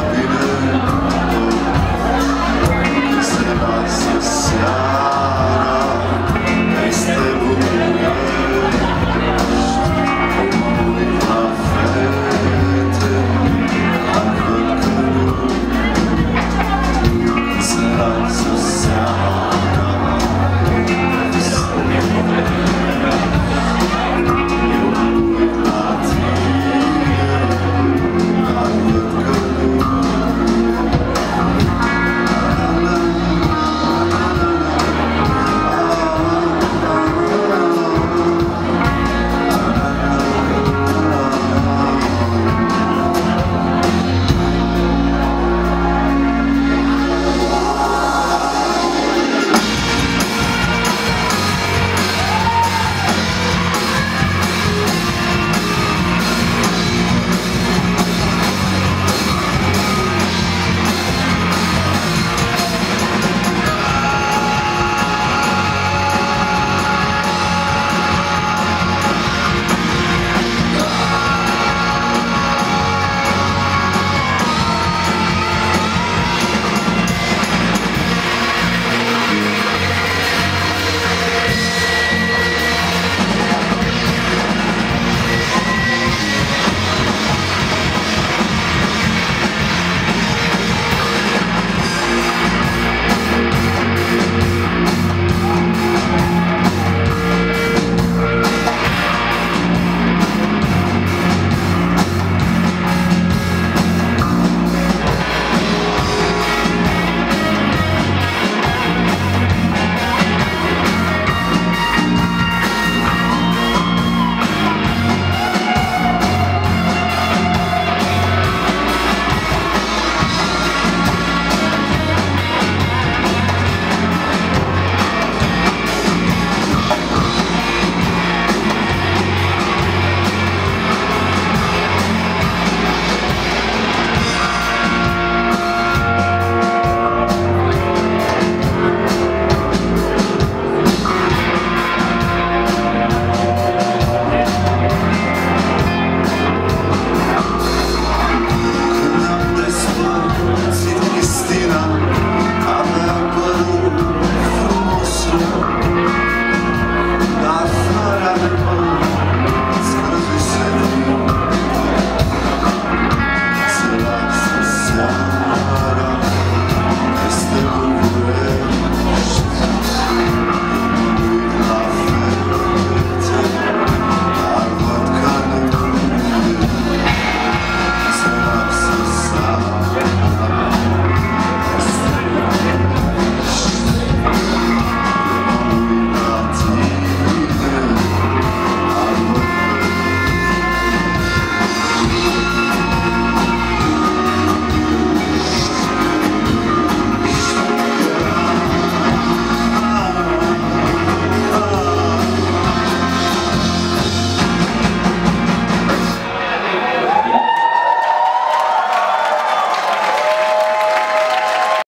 happy